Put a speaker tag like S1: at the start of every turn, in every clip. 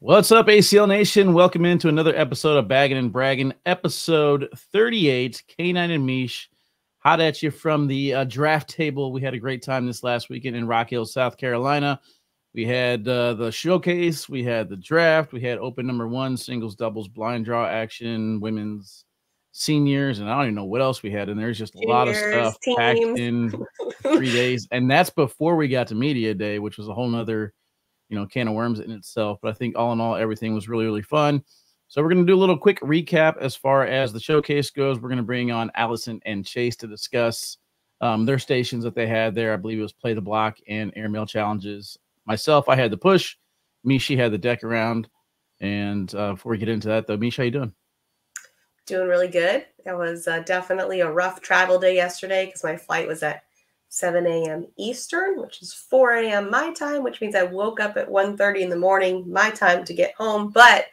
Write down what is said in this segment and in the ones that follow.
S1: What's up, ACL Nation? Welcome into another episode of Bagging and Bragging, episode 38. K9 and Meesh, hot at you from the uh, draft table. We had a great time this last weekend in Rock Hill, South Carolina. We had uh, the showcase, we had the draft, we had open number one, singles, doubles, blind draw action, women's seniors, and I don't even know what else we had. And there's just a
S2: Juniors,
S1: lot of stuff packed in three days. And that's before we got to media day, which was a whole nother you know, can of worms in itself. But I think all in all, everything was really, really fun. So we're going to do a little quick recap as far as the showcase goes. We're going to bring on Allison and Chase to discuss um, their stations that they had there. I believe it was play the block and airmail challenges. Myself, I had the push. Mishi had the deck around. And uh, before we get into that, though, Meesh, how you doing?
S2: Doing really good. It was uh, definitely a rough travel day yesterday because my flight was at 7 a.m. Eastern, which is 4 a.m. my time, which means I woke up at 1.30 in the morning my time to get home, but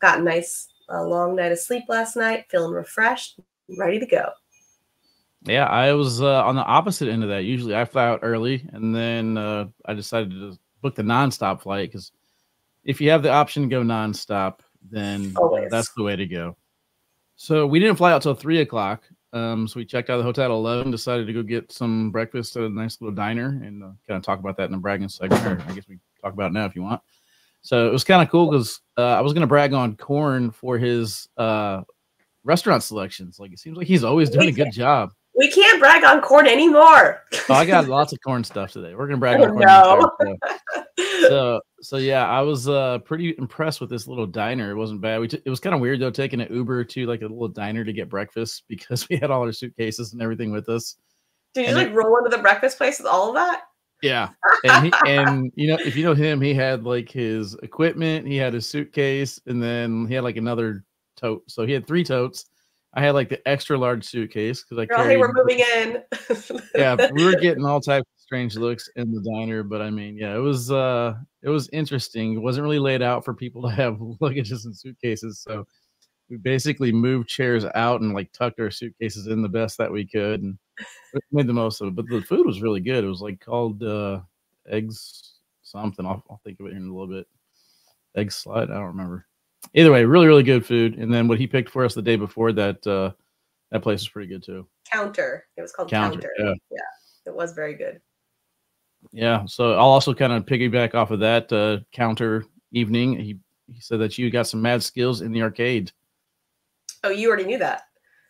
S2: got a nice uh, long night of sleep last night, feeling refreshed, ready to go.
S1: Yeah, I was uh, on the opposite end of that. Usually I fly out early and then uh, I decided to book the nonstop flight because if you have the option to go nonstop, then
S2: Always.
S1: that's the way to go. So we didn't fly out till three o'clock. Um, so we checked out of the hotel at 11, decided to go get some breakfast at a nice little diner and uh, kind of talk about that in the bragging segment. Or I guess we talk about it now if you want. So it was kind of cool because uh, I was going to brag on Corn for his uh, restaurant selections. Like it seems like he's always doing a good job.
S2: We can't brag on corn anymore.
S1: Oh, I got lots of corn stuff today. We're gonna brag
S2: Oh,
S1: on corn.
S2: no.
S1: the entire show. So, so yeah, I was uh pretty impressed with this little diner. It wasn't bad. We t- it was kind of weird though taking an Uber to like a little diner to get breakfast because we had all our suitcases and everything with us.
S2: Did you
S1: And
S2: like roll into the breakfast place with all of that?
S1: Yeah, and he, and you know if you know him, he had like his equipment, he had his suitcase, and then he had like another tote. So he had three totes. I had like the extra large suitcase because I
S2: Girl, hey, we're moving in.
S1: yeah, we were getting all types of strange looks in the diner, but I mean, yeah, it was uh it was interesting. It wasn't really laid out for people to have luggages and suitcases, so we basically moved chairs out and like tucked our suitcases in the best that we could and made the most of it. But the food was really good. It was like called uh eggs something. I'll, I'll think of it here in a little bit. Egg slide. I don't remember. Either way, really, really good food. And then what he picked for us the day before that uh that place was pretty good too.
S2: Counter. It was called
S1: Counter,
S2: Counter.
S1: yeah.
S2: It was very good.
S1: Yeah, so I'll also kind of piggyback off of that uh, counter evening. He he said that you got some mad skills in the arcade.
S2: Oh, you already knew that.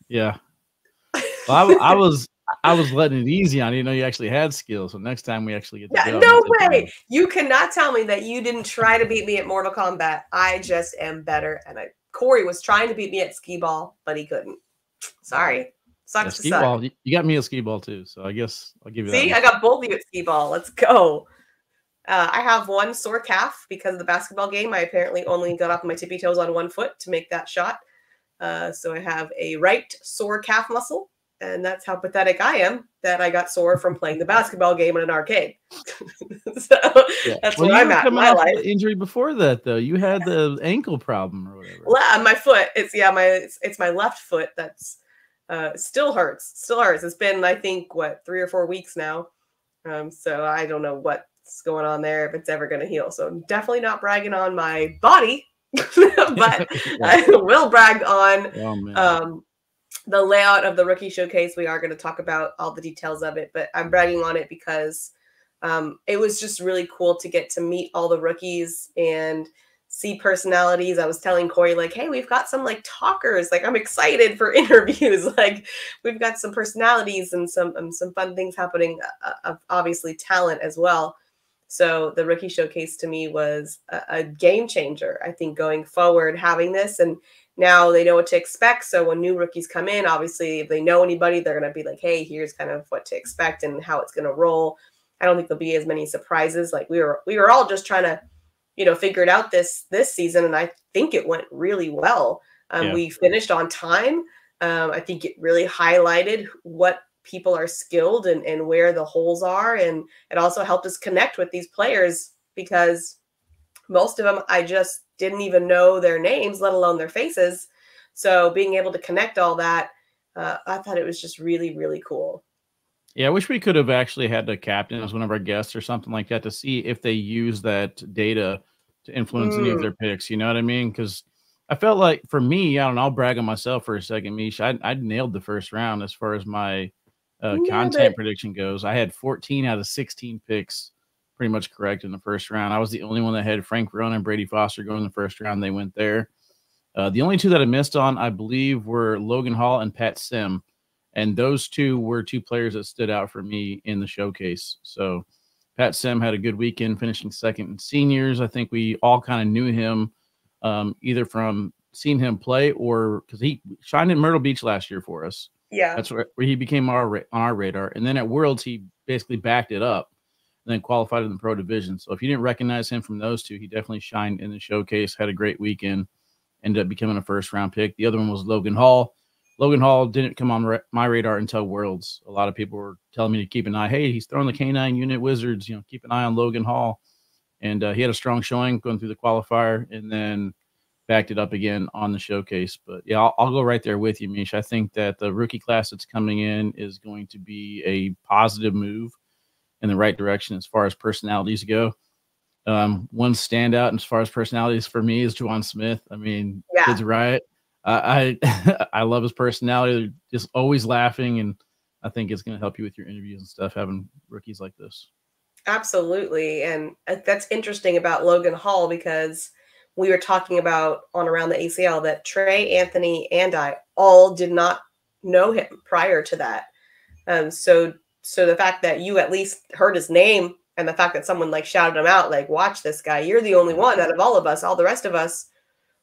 S1: Yeah, well, I, I was I was letting it easy on you. Know you actually had skills. So next time we actually get to
S2: Yeah,
S1: go,
S2: no
S1: I'm gonna take
S2: way.
S1: you.
S2: You cannot tell me that you didn't try to beat me at Mortal Kombat. I just am better. And I Corey was trying to beat me at skee ball, but he couldn't. Sorry.
S1: Yeah,
S2: Sucks to
S1: skee
S2: suck.
S1: ball. You got me a skee ball too, so I guess I'll give you
S2: See. I got both of you at skee ball. Let's go. Uh, I have one sore calf because of the basketball game. I apparently only got off my tippy toes on one foot to make that shot. Uh, so I have a right sore calf muscle, and that's how pathetic I am that I got sore from playing the basketball game in an arcade. so
S1: Yeah.
S2: that's
S1: Well,
S2: where I'm at in my life.
S1: injury before that, though. You had the ankle problem or whatever.
S2: Le- my foot. It's yeah, my it's, it's my left foot that's uh still hurts. Still hurts. It's been I think what three or four weeks now. Um, so I don't know what's going on there if it's ever going to heal. So I'm definitely not bragging on my body, but I will brag on
S1: oh
S2: um the layout of the rookie showcase. We are going to talk about all the details of it, but I'm bragging on it because um, it was just really cool to get to meet all the rookies and see personalities. I was telling Corey, like, hey, we've got some like talkers. Like, I'm excited for interviews. like, we've got some personalities and some um, some fun things happening. Uh, obviously talent as well. So the rookie showcase to me was a, a game changer. I think going forward, having this and now they know what to expect. So when new rookies come in, obviously, if they know anybody, they're going to be like, hey, here's kind of what to expect and how it's going to roll. I don't think there'll be as many surprises. Like we were, we were all just trying to, you know, figure it out this this season, and I think it went really well. Um,
S1: Yeah.
S2: We finished on time. Um, I think it really highlighted what people are skilled and, and where the holes are, and it also helped us connect with these players because most of them I just didn't even know their names, let alone their faces. So being able to connect all that, uh, I thought it was just really, really cool.
S1: Yeah, I wish we could have actually had the captain as one of our guests or something like that to see if they use that data to influence mm. any of mm. their picks. You know what I mean? Because I felt like for me, I don't know, I'll brag on myself for a second, Meesh. I, I nailed the first round as far as my uh, content prediction goes. I had 14 out of 16 picks pretty much correct in the first round. I was the only one that had Frank Verona and Brady Foster going in the first round. They went there. Uh, the only two that I missed on, I believe, were Logan Hall and Pat Sim. And those two were two players that stood out for me in the showcase. So Pat Sim had a good weekend, finishing second in seniors. I think we all kind of knew him um, either from seeing him play or because he shined in Myrtle Beach last year for us.
S2: Yeah,
S1: that's where, where he became our on our radar. And then at Worlds, he basically backed it up and then qualified in the pro division. So if you didn't recognize him from those two, he definitely shined in the showcase. Had a great weekend. Ended up becoming a first round pick. The other one was Logan Hall. Logan Hall didn't come on my radar until Worlds. A lot of people were telling me to keep an eye. Hey, he's throwing the K9 unit Wizards. You know, keep an eye on Logan Hall. And uh, he had a strong showing going through the qualifier, and then backed it up again on the showcase. But yeah, I'll, I'll, go right there with you, Meesh. I think that the rookie class that's coming in is going to be a positive move in the right direction as far as personalities go. Um, one standout as far as personalities for me is Juwan Smith. I mean, yeah. kid's right. I I love his personality. They're just always laughing, and I think it's going to help you with your interviews and stuff having rookies like this.
S2: Absolutely, and uh, that's interesting about Logan Hall because we were talking about on around the ACL that Trey, Anthony, and I all did not know him prior to that. Um, so so the fact that you at least heard his name and the fact that someone like shouted him out, like, watch this guy, you're the only one out of all of us. All the rest of us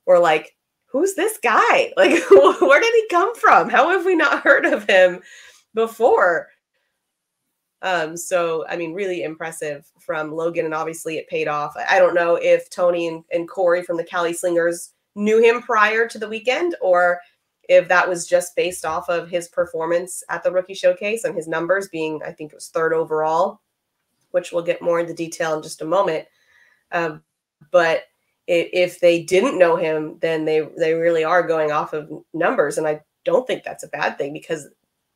S2: were like, who's this guy? Like, where did he come from? How have we not heard of him before? Um, so, I mean, really impressive from Logan, and obviously it paid off. I don't know if Tony and, and Corey from the Cali Slingers knew him prior to the weekend or if that was just based off of his performance at the rookie showcase and his numbers being, I think it was third overall, which we'll get more into detail in just a moment. Um, but if they didn't know him, then they they really are going off of numbers, and I don't think that's a bad thing because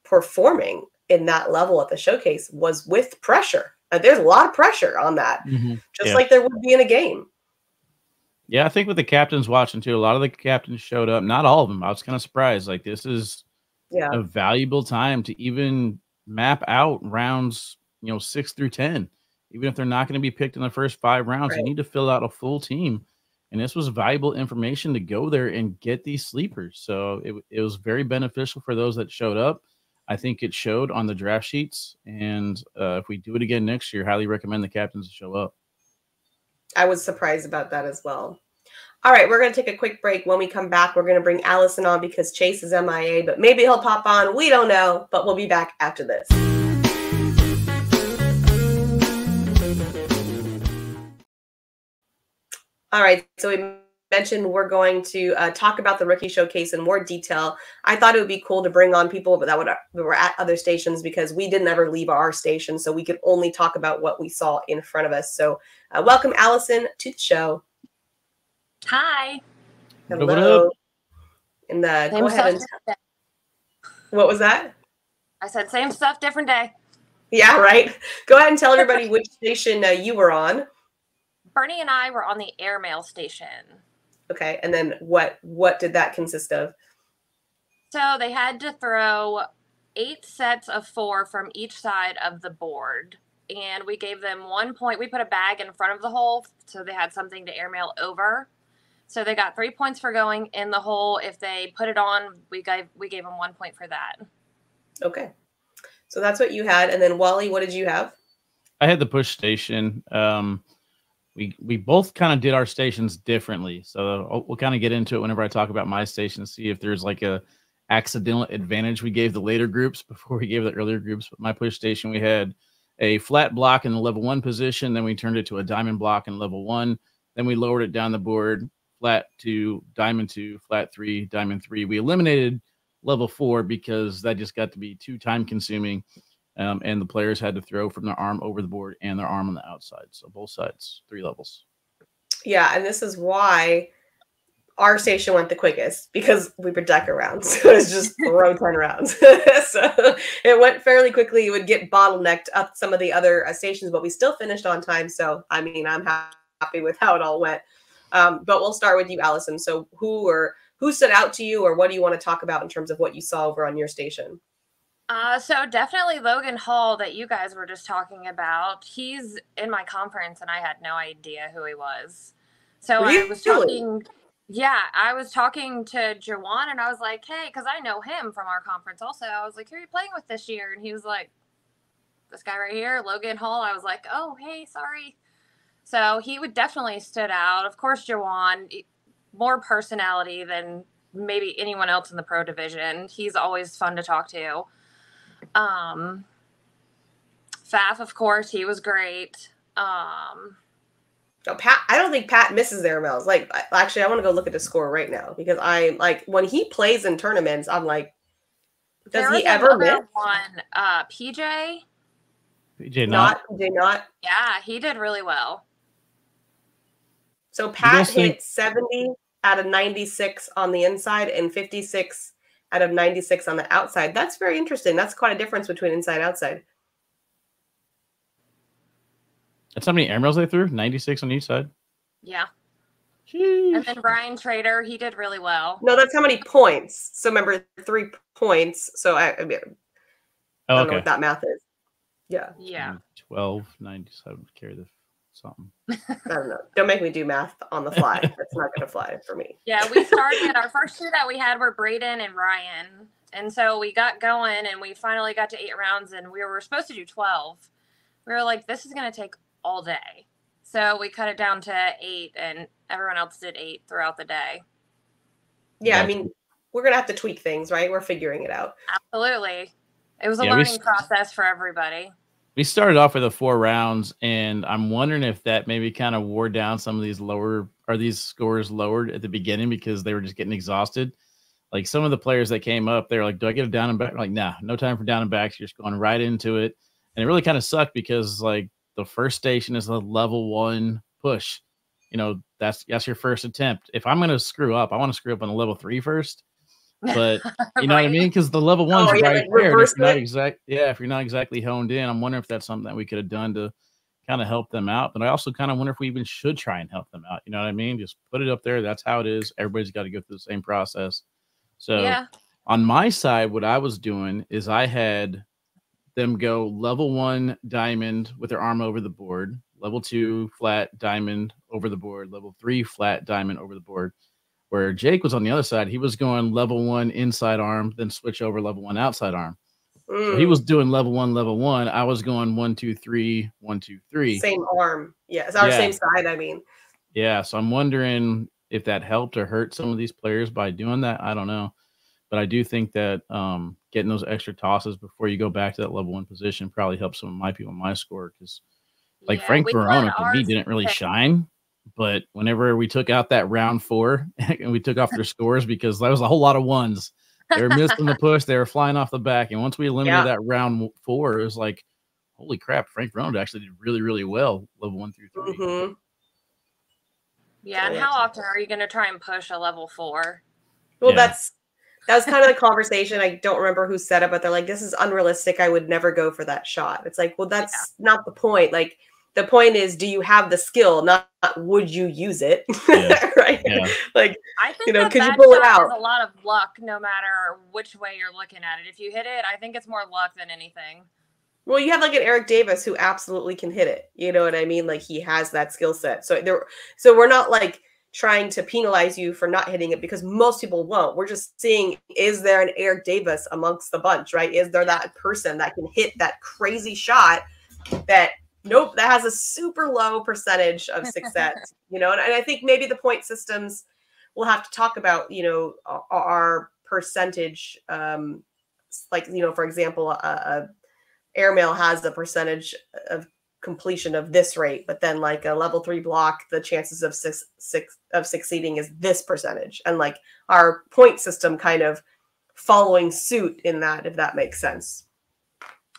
S2: performing in that level at the showcase was with pressure. Uh, there's a lot of pressure on that, mm-hmm. just yeah. like there would be in a game.
S1: Yeah, I think with the captains watching too, a lot of the captains showed up. Not all of them. I was kind of surprised. Like this is
S2: yeah.
S1: a valuable time to even map out rounds, you know, six through ten. Even if they're not going to be picked in the first five rounds, right. you need to fill out a full team. And this was valuable information to go there and get these sleepers. So it, it was very beneficial for those that showed up. I think it showed on the draft sheets. And uh, if we do it again next year, highly recommend the captains to show up.
S2: I was surprised about that as well. All right, we're going to take a quick break. When we come back, we're going to bring Allison on because Chase is MIA, but maybe he'll pop on. We don't know, but we'll be back after this. All right, so we mentioned we're going to uh, talk about the rookie showcase in more detail. I thought it would be cool to bring on people but that would that were at other stations because we didn't ever leave our station, so we could only talk about what we saw in front of us. So, uh, welcome Allison to the show.
S3: Hi.
S2: Hello. And uh, go ahead and. What was that?
S3: I said same stuff, different day.
S2: Yeah, right. Go ahead and tell everybody which station uh, you were on.
S3: Bernie and I were on the airmail station.
S2: Okay, and then what what did that consist of?
S3: So they had to throw eight sets of four from each side of the board, and we gave them one point. We put a bag in front of the hole so they had something to airmail over. So they got three points for going in the hole. If they put it on, we gave we gave them one point for that.
S2: Okay, so that's what you had, and then Wally, what did you have?
S1: I had the push station. Um, we we both kind of did our stations differently. So we'll kind of get into it whenever I talk about my station see if there's like a accidental advantage we gave the later groups before we gave the earlier groups. But my push station, we had a flat block in the level one position, then we turned it to a diamond block in level one, then we lowered it down the board, flat two, diamond two, flat three, diamond three. We eliminated level four because that just got to be too time consuming um, and the players had to throw from their arm over the board and their arm on the outside. So both sides, three levels.
S2: Yeah, and this is why our station went the quickest because we were deck around. So it was just throw 10 rounds. so it went fairly quickly. It would get bottlenecked up some of the other uh, stations, but we still finished on time. So, I mean, I'm happy happy with how it all went. Um, but we'll start with you, Allison. So who or who stood out to you, or what do you want to talk about in terms of what you saw over on your station?
S3: Uh, so definitely Logan Hall that you guys were just talking about. He's in my conference, and I had no idea who he was. So really? I was talking. Yeah, I was talking to Jawan, and I was like, "Hey," because I know him from our conference. Also, I was like, "Who are you playing with this year?" And he was like, "This guy right here, Logan Hall." I was like, "Oh, hey, sorry." So he would definitely stood out. Of course, Jawan, more personality than maybe anyone else in the pro division. He's always fun to talk to. Um, Faf, of course, he was great. Um,
S2: no, Pat. I don't think Pat misses airmails. Like, actually, I want to go look at the score right now because I like when he plays in tournaments. I'm like, does he ever miss
S3: one? Uh, PJ.
S1: PJ not.
S2: not PJ not.
S3: Yeah, he did really well.
S2: So Pat hit think- 70 out of 96 on the inside and 56 out of 96 on the outside. That's very interesting. That's quite a difference between inside outside.
S1: That's how many airmails they threw? 96 on each side?
S3: Yeah. Jeez. And then Brian Trader, he did really well.
S2: No, that's how many points. So remember, three points. So I, I, mean, oh, I don't okay. know what that math is. Yeah.
S3: Yeah.
S1: Mm, 12, 97 carry the something.
S2: I don't know. Don't make me do math on the fly. That's not going to fly for me.
S3: Yeah, we started our first two that we had were Braden and Ryan, and so we got going, and we finally got to eight rounds, and we were supposed to do twelve. We were like, this is going to take all day, so we cut it down to eight, and everyone else did eight throughout the day.
S2: Yeah, I mean, we're gonna have to tweak things, right? We're figuring it out.
S3: Absolutely. It was a yeah, learning process for everybody
S1: we started off with the four rounds, and I'm wondering if that maybe kind of wore down some of these lower are these scores lowered at the beginning because they were just getting exhausted. Like some of the players that came up, they were like, "Do I get a down and back?" I'm like, nah, no time for down and backs. You're just going right into it, and it really kind of sucked because like the first station is a level one push. You know, that's that's your first attempt. If I'm gonna screw up, I want to screw up on the level three first but you know right. what I mean? Because the level oh, one's oh, yeah, right like there. If you're not exact, yeah, if you're not exactly honed in, I'm wondering if that's something that we could have done to kind of help them out. But I also kind of wonder if we even should try and help them out. You know what I mean? Just put it up there. That's how it is. Everybody's got to go through the same process. So yeah. on my side, what I was doing is I had them go level one diamond with their arm over the board, level two flat diamond over the board, level three flat diamond over the board where Jake was on the other side, he was going level one inside arm, then switch over level one outside arm. Mm. So he mm. was doing level one, level one. I was going one, two, three, one, two, three.
S2: Same arm. Yeah. It's our yeah. same side. I mean,
S1: yeah. So I'm wondering if that helped or hurt some of these players by doing that. I don't know. But I do think that um, getting those extra tosses before you go back to that level one position probably helps some of my people my score because, like yeah, Frank Verona me didn't really shine but whenever we took out that round four and we took off their scores because that was a whole lot of ones. They were missing the push, they were flying off the back. And once we eliminated yeah. that round four, it was like, holy crap, Frank Ronald actually did really, really well, level one through 3
S3: mm-hmm. Yeah, and how often are you going to try and push a level four?
S2: Well, yeah. that's that was kind of the conversation. I don't remember who said it, but they're like, "This is unrealistic. I would never go for that shot." It's like, well, that's yeah. not the point. Like, the point is do you have the skill? Not would you use it? Yeah. right? Yeah. like
S3: i think you know could you pull it out. a lot of luck no matter which way you're looking at it. If you hit it i think it's more luck than anything.
S2: Well you have like an eric davis who absolutely can hit it. You know what i mean? Like he has that skill set. So there so we're not like trying to penalize you for not hitting it because most people won't. We're just seeing is there an eric davis amongst the bunch right? Is there that person that can hit that crazy shot that nope, that has a super low percentage of success, you know, and, and, I think maybe the point systems we'll have to talk about, you know, our, percentage, um, like, you know, for example, a, a airmail has a percentage of completion of this rate, but then like a level three block, the chances of six, six of succeeding is this percentage. And like our point system kind of following suit in that, if that makes sense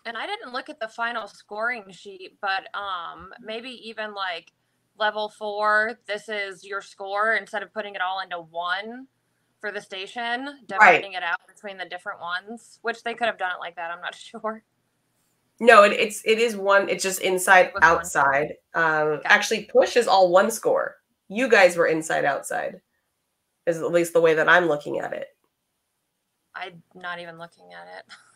S3: and I didn't look at the final scoring sheet, but um maybe even like level four, this is your score instead of putting it all into one for the station, dividing right. it out between the different ones, which they could have done it like that. I'm not sure.
S2: No, it, it's it is one. It's just inside
S3: one.
S2: outside. Um,
S3: Okay.
S2: actually, push is all one score. You guys were inside outside, is at least the way that I'm looking at it.
S3: I'm not even looking at it.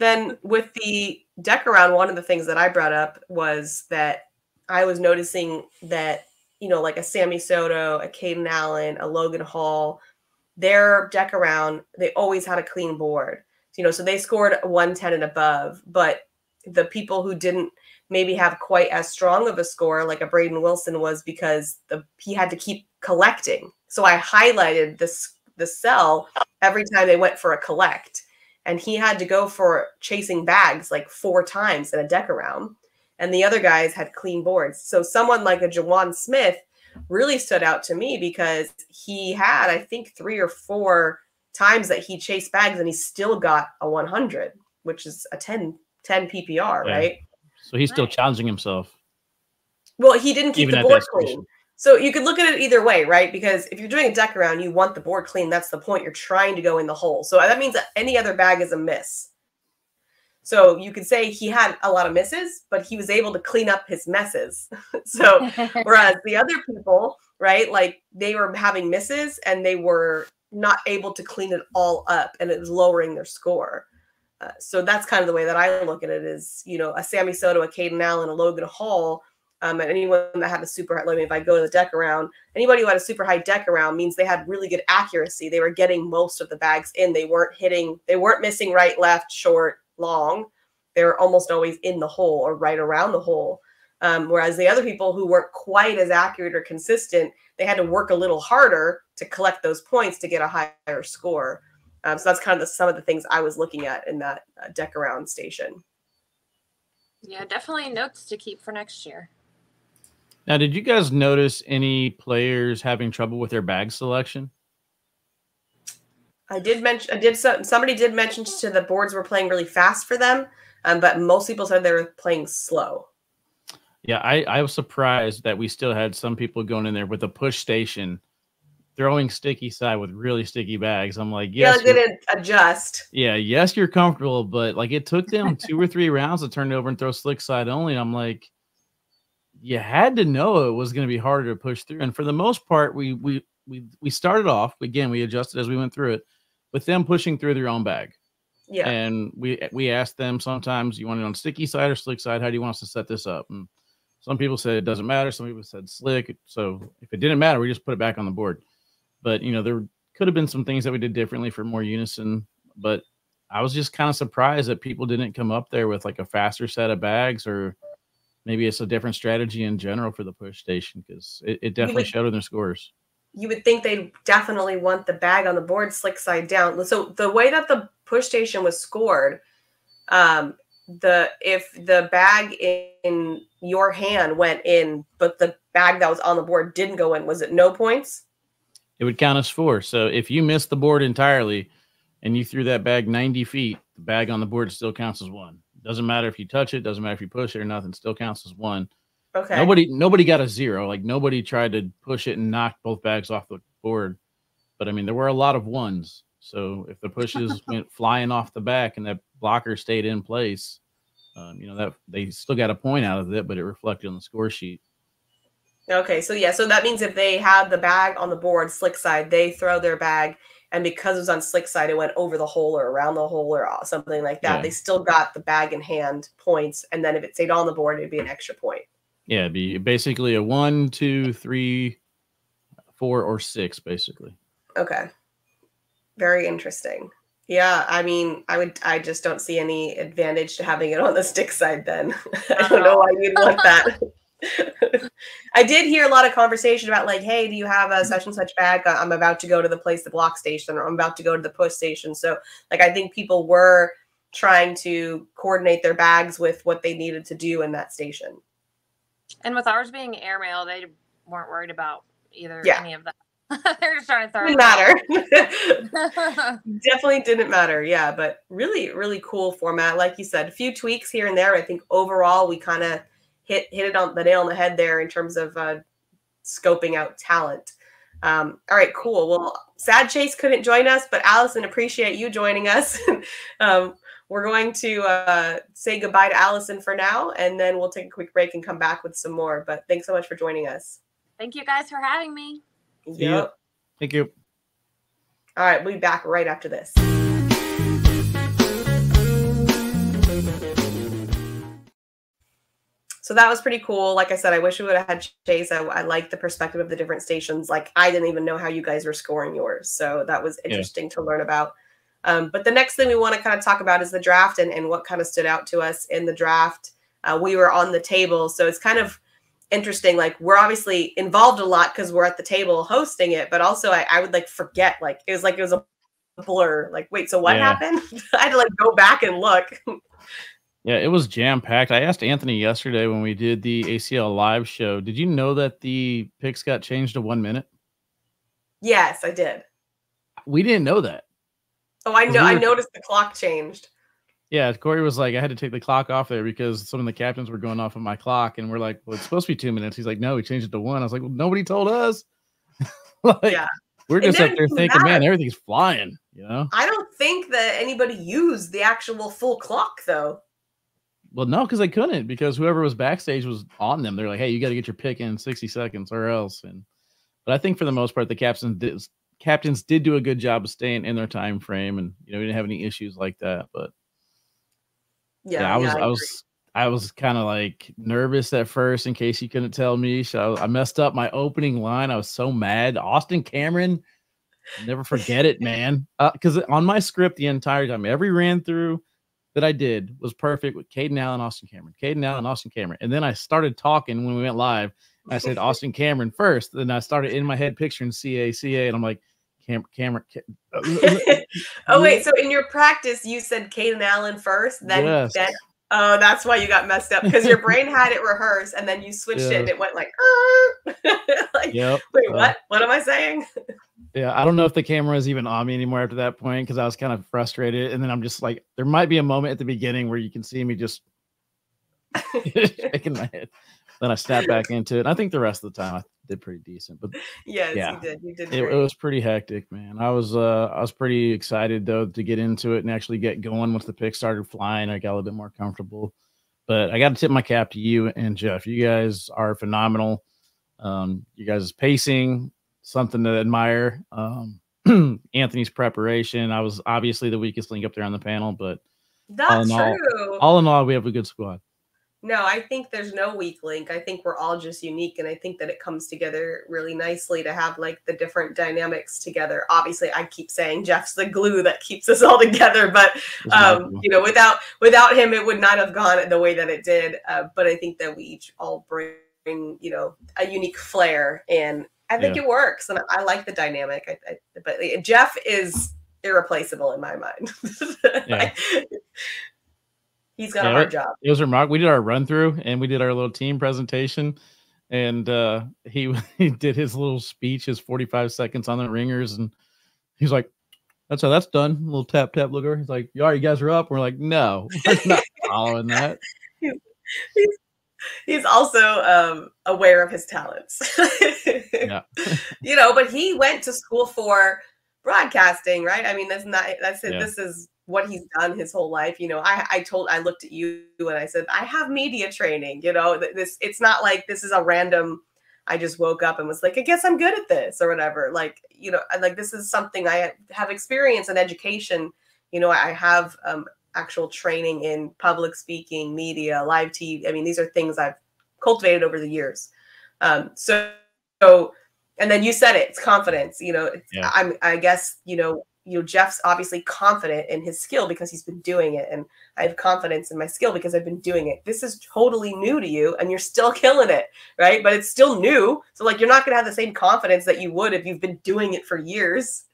S2: Then with the deck around, one of the things that I brought up was that I was noticing that you know, like a Sammy Soto, a Caden Allen, a Logan Hall, their deck around, they always had a clean board. You know, so they scored 110 and above, but the people who didn't maybe have quite as strong of a score, like a Braden Wilson, was because the he had to keep collecting. So I highlighted this the cell every time they went for a collect, and he had to go for chasing bags like four times in a deck around, and the other guys had clean boards. So someone like a Jawan Smith really stood out to me because he had, I think, three or four times that he chased bags and he still got a 100, which is a 10, 10 PPR,
S1: Yeah.
S2: right?
S1: So he's still
S3: Right.
S1: challenging himself.
S2: Well, he didn't keep
S1: Even
S2: the
S1: at
S2: board
S1: that
S2: clean. So you could look at it either way, right? Because if you're doing a deck around, you want the board clean. That's the point. You're trying to go in the hole. So that means that any other bag is a miss. So you could say he had a lot of misses, but he was able to clean up his messes. so Whereas the other people, right, like they were having misses and they were not able to clean it all up and it was lowering their score. Uh, so that's kind of the way that I look at it is, you know, a Sammy Soto, a Caden Allen, a Logan Hall, um, and anyone that had a super high, I mean, if I go to the deck around, anybody who had a super high deck around means they had really good accuracy. They were getting most of the bags in. They weren't hitting, they weren't missing right, left, short, long. They were almost always in the hole or right around the hole. Um, whereas the other people who weren't quite as accurate or consistent, they had to work a little harder to collect those points to get a higher score. Um, so that's kind of the, some of the things I was looking at in that uh, deck around station.
S3: yeah, definitely notes to keep for next year.
S1: Now, did you guys notice any players having trouble with their bag selection?
S2: I did mention, I did so, somebody did mention to the boards were playing really fast for them, um, but most people said they were playing slow.
S1: Yeah, I, I was surprised that we still had some people going in there with a push station, throwing sticky side with really sticky bags. I'm like,
S2: Yeah,
S1: yes, you're-
S2: didn't adjust.
S1: yeah, yes, you're comfortable, but like it took them two or three rounds to turn it over and throw slick side only. I'm like, you had to know it was going to be harder to push through. And for the most part, we we we we started off again. We adjusted as we went through it, with them pushing through their own bag.
S2: Yeah.
S1: And we we asked them sometimes, you want it on sticky side or slick side? How do you want us to set this up? And some people said it doesn't matter. Some people said slick. So if it didn't matter, we just put it back on the board. But you know, there could have been some things that we did differently for more unison. But I was just kind of surprised that people didn't come up there with like a faster set of bags or maybe it's a different strategy in general for the push station because it, it definitely
S2: would-
S1: showed in their scores.
S2: you would think they definitely want the bag on the board slick side down. So the way that the push station was scored, um, the if the bag in your hand went in, but the bag that was on the board didn't go in, was it no points?
S1: It would count as four. So if you missed the board entirely and you threw that bag 90 feet, the bag on the board still counts as one. Doesn't matter if you touch it, doesn't matter if you push it or nothing, still counts as one.
S2: Okay.
S1: Nobody nobody got a zero. Like nobody tried to push it and knock both bags off the board. But I mean, there were a lot of ones. So if the pushes went flying off the back and that blocker stayed in place, um, you know that they still got a point out of it, but it reflected on the score sheet.
S2: Okay, so yeah, so that means if they had the bag on the board slick side, they throw their bag, and because it was on slick side, it went over the hole or around the hole or something like that.
S1: Yeah.
S2: They still got the bag in hand points, and then if it stayed on the board, it'd be an extra point.
S1: Yeah, it'd be basically a one, two, three, four, or six, basically.
S2: Okay. Very interesting. Yeah, I mean, I would I just don't see any advantage to having it on the stick side then. I don't know why you'd want that. I did hear a lot of conversation about like, hey, do you have a mm-hmm. such and such bag? I- I'm about to go to the place the block station or I'm about to go to the push station. So like I think people were trying to coordinate their bags with what they needed to do in that station.
S3: And with ours being airmail, they weren't worried about either
S2: Yeah.
S3: any of that. They're just trying to throw.
S2: Didn't
S3: it
S2: matter. definitely didn't matter yeah but really really cool format like you said a few tweaks here and there i think overall we kind of hit hit it on the nail on the head there in terms of uh, scoping out talent um, all right cool well sad chase couldn't join us but allison appreciate you joining us um, we're going to uh, say goodbye to Allison for now, and then we'll take a quick break and come back with some more. But thanks so much for joining us.
S3: Thank you guys for having me.
S1: Yep. Thank you.
S2: All right, we'll be back right after this. So that was pretty cool. Like I said, I wish we would have had Chase. I, I like the perspective of the different stations. Like I didn't even know how you guys were scoring yours. So that was interesting yeah. to learn about. Um, but the next thing we want to kind of talk about is the draft and, and what kind of stood out to us in the draft. Uh, we were on the table. So it's kind of interesting. Like we're obviously involved a lot because we're at the table hosting it, but also I, I would like forget. Like it was like it was a blur. Like, wait, so what yeah. happened? I had to like go back and look.
S1: Yeah, it was jam packed. I asked Anthony yesterday when we did the ACL live show. Did you know that the picks got changed to one minute?
S2: Yes, I did.
S1: We didn't know that.
S2: Oh, I know. We were... I noticed the clock changed.
S1: Yeah, Corey was like, I had to take the clock off there because some of the captains were going off of my clock, and we're like, well, it's supposed to be two minutes. He's like, no, we changed it to one. I was like, well, nobody told us. like, yeah. We're just up there thinking, matter. man, everything's flying. You know.
S2: I don't think that anybody used the actual full clock though.
S1: Well, no, because they couldn't because whoever was backstage was on them. They're like, "Hey, you got to get your pick in 60 seconds or else." And but I think for the most part, the captains did captains did do a good job of staying in their time frame, and you know we didn't have any issues like that. But yeah, yeah I was yeah, I, I was I was kind of like nervous at first in case you couldn't tell me. So I messed up my opening line. I was so mad. Austin Cameron, never forget it, man. Because uh, on my script the entire time, every ran through that I did was perfect with Caden Allen, Austin Cameron, Caden Allen, Austin Cameron. And then I started talking when we went live. I said Austin Cameron first. Then I started in my head picturing CA, CA, and I'm like, Cam- Cameron. Cam-
S2: oh wait, so in your practice you said Caden Allen first, then yes. then oh that's why you got messed up because your brain had it rehearsed and then you switched yeah. it and it went like, like yep. wait, uh, what? What am I saying?
S1: Yeah, I don't know if the camera is even on me anymore after that point because I was kind of frustrated. And then I'm just like, there might be a moment at the beginning where you can see me just shaking my head. Then I snap back into it. And I think the rest of the time I did pretty decent. But
S2: yes, yeah, you did. You did.
S1: It, it, was pretty hectic, man. I was uh I was pretty excited though to get into it and actually get going once the pick started flying. I got a little bit more comfortable. But I got to tip my cap to you and Jeff. You guys are phenomenal. Um, you guys' pacing, something to admire. Um, Anthony's preparation. I was obviously the weakest link up there on the panel, but
S2: that's
S1: all
S2: true.
S1: All, all in all, we have a good squad.
S2: No, I think there's no weak link. I think we're all just unique, and I think that it comes together really nicely to have like the different dynamics together. Obviously, I keep saying Jeff's the glue that keeps us all together, but um, you know, without without him, it would not have gone the way that it did. Uh, but I think that we each all bring you know a unique flair and I think yeah. it works, and I like the dynamic. I, I, but Jeff is irreplaceable in my mind. yeah. He's got yeah, a hard job.
S1: It was remarkable. We did our run through, and we did our little team presentation, and uh, he he did his little speech, his forty five seconds on the ringers, and he's like, "That's how that's done." A little tap tap look over. He's like, "You are, you guys are up." We're like, "No, we're not following that."
S2: he's, he's he's also um, aware of his talents. yeah. you know, but he went to school for broadcasting, right? I mean, that's not that's it. Yeah. This is what he's done his whole life. You know, I I told I looked at you and I said, I have media training. You know, this it's not like this is a random. I just woke up and was like, I guess I'm good at this or whatever. Like, you know, like this is something I have experience and education. You know, I have um, actual training in public speaking, media, live TV. I mean, these are things I've cultivated over the years. Um, so, so, and then you said it, it's confidence. You know, yeah. I'm, I guess, you know, you know, Jeff's obviously confident in his skill because he's been doing it, and I have confidence in my skill because I've been doing it. This is totally new to you, and you're still killing it, right? But it's still new, so like you're not gonna have the same confidence that you would if you've been doing it for years.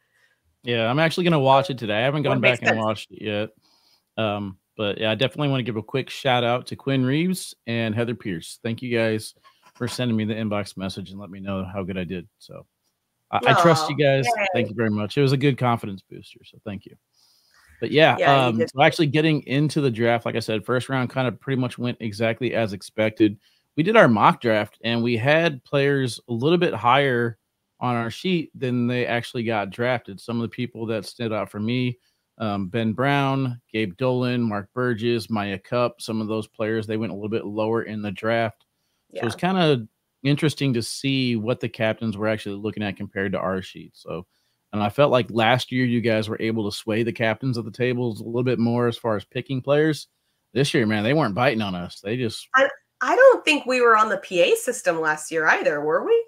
S1: Yeah, I'm actually gonna watch it today. I haven't gone back and watched it yet. Um, but yeah, I definitely want to give a quick shout out to Quinn Reeves and Heather Pierce. Thank you guys for sending me the inbox message and let me know how good I did. So I, I trust you guys. Yay. Thank you very much. It was a good confidence booster. So thank you. But yeah, yeah um, so actually getting into the draft, like I said, first round kind of pretty much went exactly as expected. We did our mock draft and we had players a little bit higher on our sheet than they actually got drafted. Some of the people that stood out for me um, Ben Brown, Gabe Dolan, Mark Burgess, Maya Cup, some of those players, they went a little bit lower in the draft.
S2: Yeah.
S1: So it's kind of interesting to see what the captains were actually looking at compared to our sheet. So, and I felt like last year you guys were able to sway the captains of the tables a little bit more as far as picking players. This year, man, they weren't biting on us. They just
S2: I don't think we were on the PA system last year either, were we?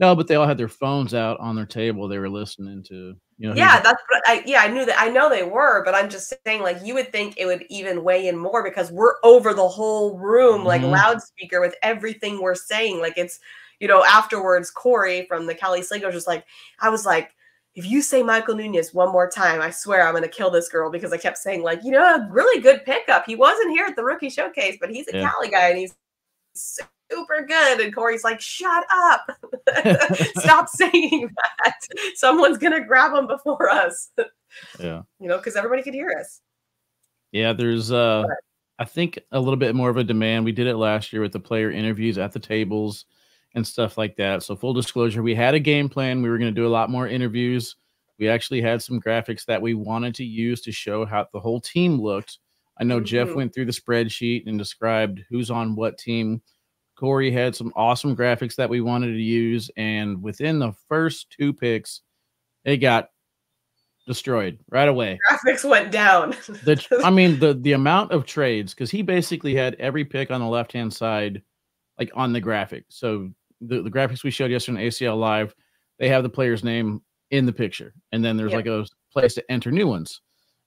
S1: No, but they all had their phones out on their table. They were listening to, you know,
S2: Yeah, that's what I yeah, I knew that I know they were, but I'm just saying like you would think it would even weigh in more because we're over the whole room like
S1: Mhm.
S2: loudspeaker with everything we're saying. Like it's you know, afterwards Corey from the Cali Slingers was just like I was like if you say Michael Nunez one more time, I swear I'm going to kill this girl because I kept saying like, you know, a really good pickup. He wasn't here at the rookie showcase, but he's a
S1: Yeah.
S2: Cali guy and he's super good. And Corey's like, shut up. Stop saying that. Someone's going to grab him before us,
S1: yeah.
S2: you know, because everybody could hear us.
S1: Yeah, there's uh
S2: But-
S1: I think a little bit more of a demand. We did it last year with the player interviews at the tables and stuff like that. So full disclosure, we had a game plan. We were going to do a lot more interviews. We actually had some graphics that we wanted to use to show how the whole team looked. I know Jeff
S2: Mhm.
S1: went through the spreadsheet and described who's on what team. Corey had some awesome graphics that we wanted to use, and within the first two picks, it got destroyed right away
S2: Graphics went down.
S1: the I mean the the amount of trades because he basically had every pick on the left hand side like on the graphic. So the, the graphics we showed yesterday on ACL Live, they have the player's name in the picture, and then there's
S2: Yep.
S1: like a place to enter new ones.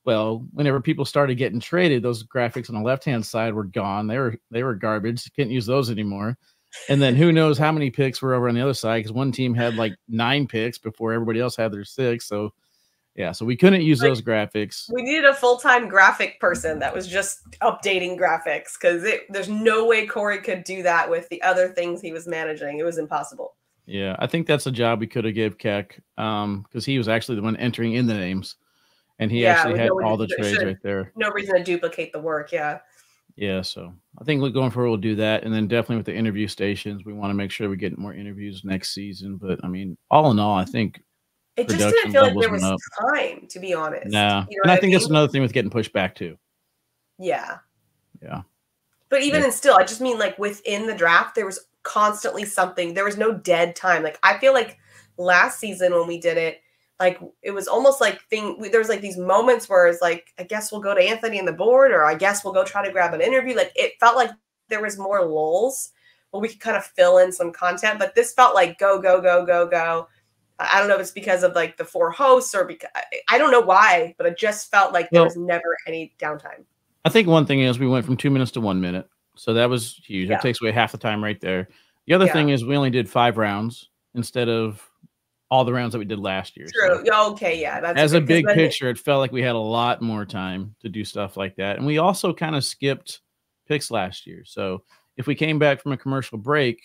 S1: Well, whenever people started getting traded, those graphics on the left hand side were gone. They were they were garbage. Couldn't use those anymore. And then who knows how many picks were over on the other side because one team had like nine picks before everybody else had their six. So yeah, so we couldn't use
S2: Like,
S1: those graphics.
S2: we needed a full-time graphic person that was just updating graphics because there's no way Corey could do that with the other things he was managing. It was impossible.
S1: Yeah, I think that's a job we could have gave Keck um because he was actually the one entering in the names, and he
S2: Yeah,
S1: actually had
S2: we
S1: all the trades
S2: should-
S1: right there.
S2: No reason to duplicate the work. Yeah.
S1: Yeah, so I think we're going forward we'll do that, and then definitely with the interview stations, we want to make sure we get more interviews next season. But I mean, all in all, I think
S2: It just didn't feel like there was
S1: went
S2: time, to be honest.
S1: nah,
S2: You know
S1: and I
S2: what
S1: think that's another thing with getting pushed back too.
S2: Yeah.
S1: Yeah.
S2: But even
S1: Yeah.
S2: in still, I just mean like within the draft, there was constantly something. There was no dead time. Like I feel like last season when we did it, like it was almost like thing. There was like these moments where it's like, I guess we'll go to Anthony and the board, or I guess we'll go try to grab an interview. Like it felt like there was more lulls where we could kind of fill in some content. But this felt like go, go, go, go, go. I don't know if it's because of like the four hosts or because I don't know why, but it just felt like there
S1: Well-
S2: was never any downtime.
S1: I think one thing is we went from two minutes to one minute, so that was huge.
S2: Yeah.
S1: That takes away half the time right there. The other
S2: Yeah.
S1: thing is we only did five rounds instead of all the rounds that we did last year.
S2: True. Yeah, oh, Okay. Yeah. That's
S1: as a big picture, it felt like we had a lot more time to do stuff like that. And we also kind of skipped picks last year. So if we came back from a commercial break,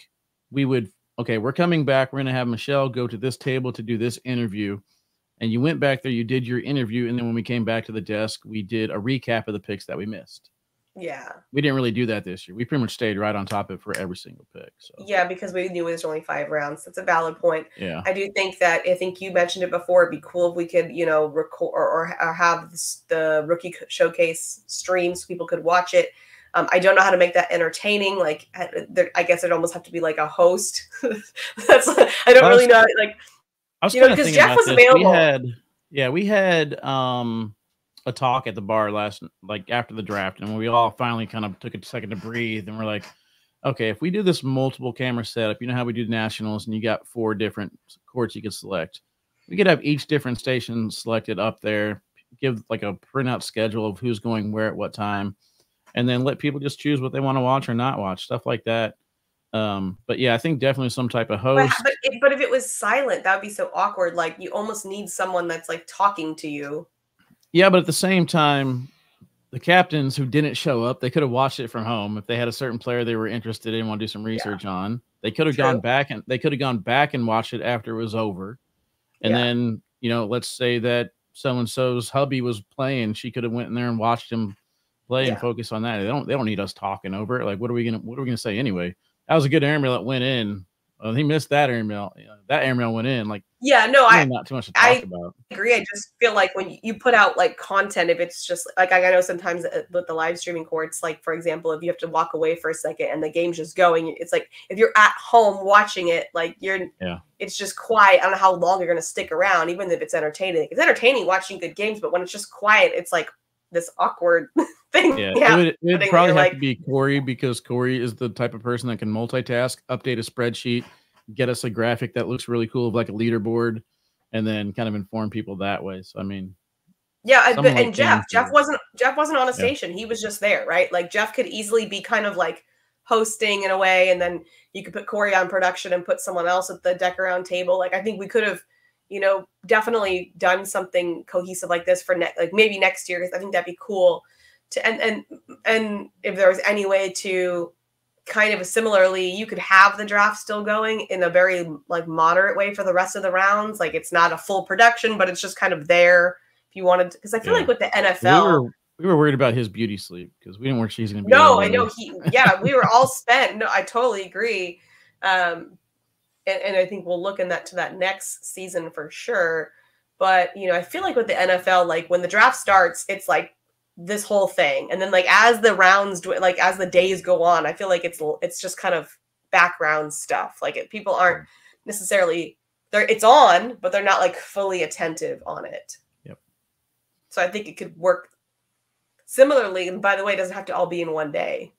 S1: we would, okay, we're coming back. We're going to have Michelle go to this table to do this interview. And you went back there, you did your interview. And then when we came back to the desk, we did a recap of the picks that we missed.
S2: Yeah.
S1: We didn't really do that this year. We pretty much stayed right on top of it for every single pick. So,
S2: Yeah, because we knew there's only five rounds. That's a valid point.
S1: yeah.
S2: I do think that I think you mentioned it before. It'd be cool if we could, you know, record or, or, have this, the rookie showcase stream so people could watch it. Um, I don't know how to make that entertaining. Like, there, I guess it'd almost have to be like a host. That's I don't
S1: Well,
S2: really know. Like,
S1: I was
S2: You know,
S1: kind of
S2: 'cause
S1: thinking
S2: Jeff was
S1: this.
S2: available.
S1: We had, yeah, we had um a talk at the bar last, like after the draft, and we all finally kind of took a second to breathe, and we're like, okay, if we do this multiple camera setup, you know how we do nationals, and you got four different courts you could select. We could have each different station selected up there, give like a printout schedule of who's going where at what time, and then let people just choose what they want to watch or not watch, stuff like that. Um, but yeah, I think definitely some type of
S2: but,
S1: host.
S2: but, if, but if it was silent, that would be so awkward. Like, you almost need someone that's like talking to you.
S1: Yeah, but at the same time, the captains who didn't show up, they could have watched it from home if they had a certain player they were interested in, want to do some research on. They could have
S2: True.
S1: gone back and they could have gone back and watched it after it was over. And
S2: Yeah.
S1: then, you know, let's say that so and so's hubby was playing, she could have went in there and watched him play
S2: Yeah.
S1: and focus on that. They don't they don't need us talking over it. Like what are we gonna what are we gonna say anyway? That was a good airmail that went in. well, he missed that airmail. Know, uh, that airmail went in. Like,
S2: Yeah, no,
S1: really
S2: I
S1: not too much to talk
S2: I-
S1: about.
S2: agree. I just feel like when you put out like content, if it's just like I know sometimes uh, with the live streaming courts, like for example, if you have to walk away for a second and the game's just going, it's like if you're at home watching it, like you're,
S1: Yeah.
S2: it's just quiet. I don't know how long you're gonna stick around, even if it's entertaining. It's entertaining watching good games, but when it's just quiet, it's like this awkward thing.
S1: Yeah,
S2: Yeah,
S1: it would, probably have to be Corey because Corey is the type of person that can multitask, update a spreadsheet, get us a graphic that looks really cool of like a leaderboard, and then kind of inform people that way. So I mean,
S2: Yeah, and,
S1: Someone
S2: and Jeff, Jeff
S1: too.
S2: wasn't Jeff wasn't on a
S1: Yeah.
S2: station. He was just there, right? Like Jeff could easily be kind of like hosting in a way, and then you could put Corey on production and put someone else at the deck around table. Like I think we could have, you know, definitely done something cohesive like this for next, like maybe next year, because I think that'd be cool. To and and and if there was any way to kind of similarly you could have the draft still going in a very like moderate way for the rest of the rounds like it's not a full production but it's just kind of there if you wanted because i feel
S1: Yeah.
S2: like with the
S1: we
S2: nfl
S1: were we were worried about his beauty sleep because we didn't work she's gonna be.
S2: no i know he yeah we were all spent no i totally agree um and, and i think we'll look in that to that next season for sure but you know i feel like with the nfl like when the draft starts it's like this whole thing. And then like as the rounds dw- like as the days go on i feel like it's it's just kind of background stuff. Like it, people aren't necessarily they're it's on but they're not like fully attentive on it.
S1: Yep.
S2: so i think it could work similarly and by the way it doesn't have to all be in one day.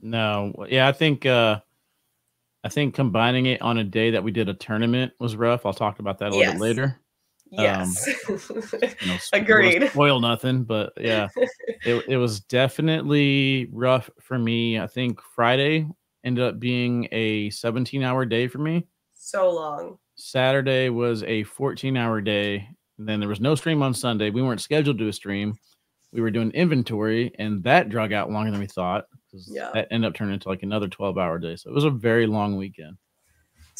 S1: No, yeah, I think uh I think combining it on a day that we did a tournament was rough. I'll talk about that a little bit later.
S2: Um, yes
S1: You know,
S2: Agreed.
S1: Spoil nothing, but yeah, it it was definitely rough for me. I think Friday ended up being a 17 hour day for me.
S2: so long
S1: Saturday was a 14 hour day. And then there was no stream on Sunday. We weren't scheduled to do a stream. We were doing inventory, and that drug out longer than we thought.
S2: Yeah.
S1: That ended up turning into like another 12 hour day. So it was a very long weekend.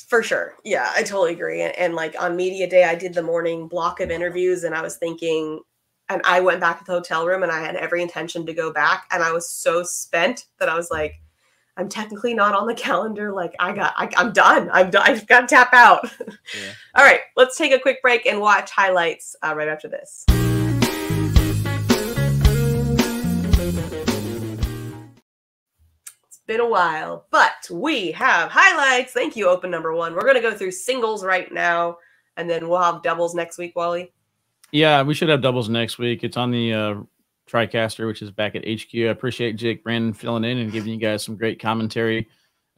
S2: For sure. Yeah, I totally agree. And, and like on media day, I did the morning block of interviews and I was thinking, and I went back to the hotel room and I had every intention to go back. And I was so spent that I was like, I'm technically not on the calendar. Like I got, I, I'm done. I'm done. I've got to tap out.
S1: Yeah.
S2: All right, let's take a quick break and watch highlights uh, right after this. Been a while, but we have highlights. Thank you, open number one. We're going to go through singles right now, and then we'll have doubles next week, Wally.
S1: Yeah, we should have doubles next week. It's on the uh, TriCaster, which is back at HQ. I appreciate Jake Brandon filling in and giving you guys some great commentary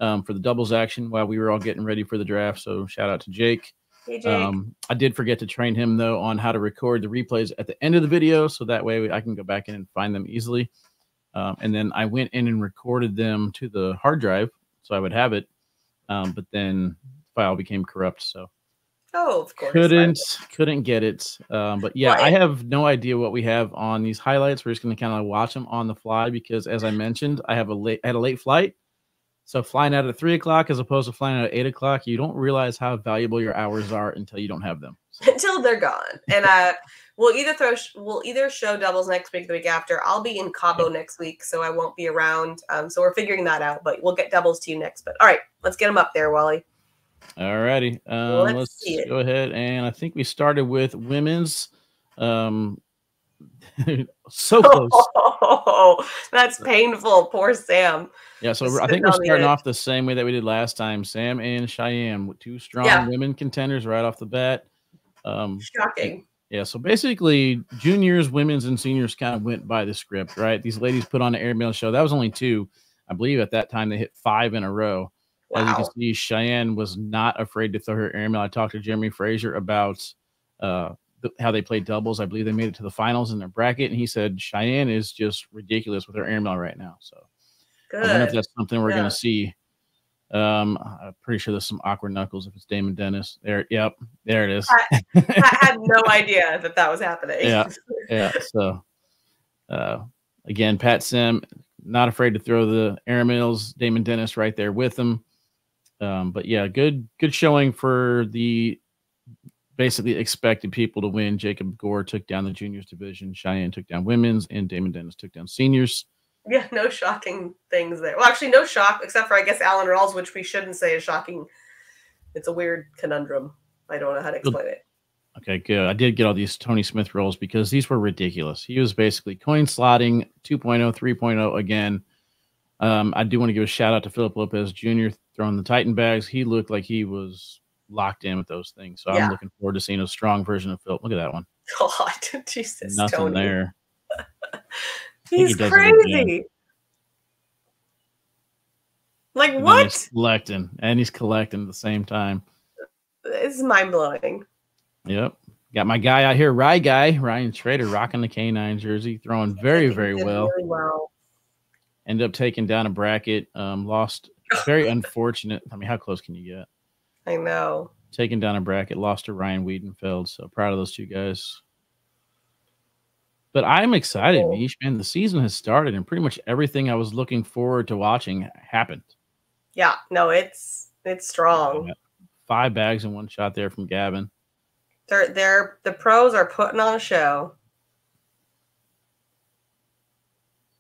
S1: um, for the doubles action while we were all getting ready for the draft. So shout out to Jake.
S2: Hey, Jake.
S1: Um, I did forget to train him though on how to record the replays at the end of the video, so that way I can go back in and find them easily. Um, and then I went in and recorded them to the hard drive, so I would have it. Um, but then the file became corrupt, so
S2: oh, of course.
S1: couldn't couldn't get it. Um, but yeah, I
S2: Right.
S1: have no idea what we have on these highlights. We're just going to kind of watch them on the fly because, as I mentioned, I have a late I had a late flight. So flying out at three o'clock as opposed to flying out at eight o'clock, you don't realize how valuable your hours are until you don't have them.
S2: Until they're gone. And uh, we'll either throw we'll either show doubles next week, the week after. I'll be in Cabo next week, so I won't be around. Um, so we're figuring that out, but we'll get doubles to you next. But all right, let's get them up there, Wally.
S1: Alrighty, um,
S2: Let's
S1: let's,
S2: see it.
S1: go ahead and I think we started with women's. Um, so close.
S2: Oh, that's painful. Poor Sam.
S1: Yeah, so
S2: Just
S1: I think we're starting off the same way that we did last time. Sam and Cheyenne, two strong
S2: Yeah.
S1: women contenders right off the bat. Um,
S2: Shocking.
S1: yeah, so basically, juniors, women's, and seniors kind of went by the script, right? These ladies put on an airmail show. That was only two, I believe. At that time, they hit five in a row. As you can see, Cheyenne was not afraid to throw her airmail. I talked to Jeremy Frazier about uh, how they played doubles. I believe they made it to the finals in their bracket, and he said Cheyenne is just ridiculous with her airmail right now. So I wonder if that's something we're
S2: Yeah.
S1: gonna see. Um, I'm pretty sure there's some awkward knuckles if it's Damon Dennis. There, yep, there it is.
S2: I had no idea that that was happening.
S1: Yeah. yeah. So, uh, again, Pat Sim, not afraid to throw the airmails. Damon Dennis right there with him. Um, but yeah, good, good showing for the basically expected people to win. Jacob Gore took down the juniors division. Cheyenne took down women's, and Damon Dennis took down seniors.
S2: Yeah, no shocking things there. Well, actually, no shock except for I guess Alan Rawls, which we shouldn't say is shocking It's a weird conundrum. I don't know how to explain it.
S1: Okay, good. I did get all these Tony Smith rolls because these were ridiculous. He was basically coin slotting 2.0, 3.0 again. Um, I do want to give a shout out to Philip Lopez Jr. throwing the Titan bags. He looked like he was locked in with those things. So
S2: Yeah.
S1: I'm looking forward to seeing a strong version of Philip. Look at that one.
S2: God, Jesus,
S1: Nothing
S2: Tony.
S1: there. he
S2: He's
S1: does
S2: crazy. Like
S1: And
S2: what?
S1: he's collecting and he's collecting at the same time.
S2: This is mind blowing.
S1: Yep. Got my guy out here, Rye Guy, Ryan Trader, rocking the K9 jersey, throwing very, very well.
S2: Really well.
S1: Ended up taking down a bracket. Um, lost. Very unfortunate. I mean, how close can you get?
S2: I know.
S1: Taking down a bracket, lost to Ryan Wiedenfeld. So proud of those two guys. But I'm excited,
S2: Cool.
S1: Meesh, man. The season has started, and pretty much everything I was looking forward to watching happened.
S2: Yeah, no, it's it's strong.
S1: Five bags in one shot there from Gavin.
S2: They're they're the pros are putting on a show.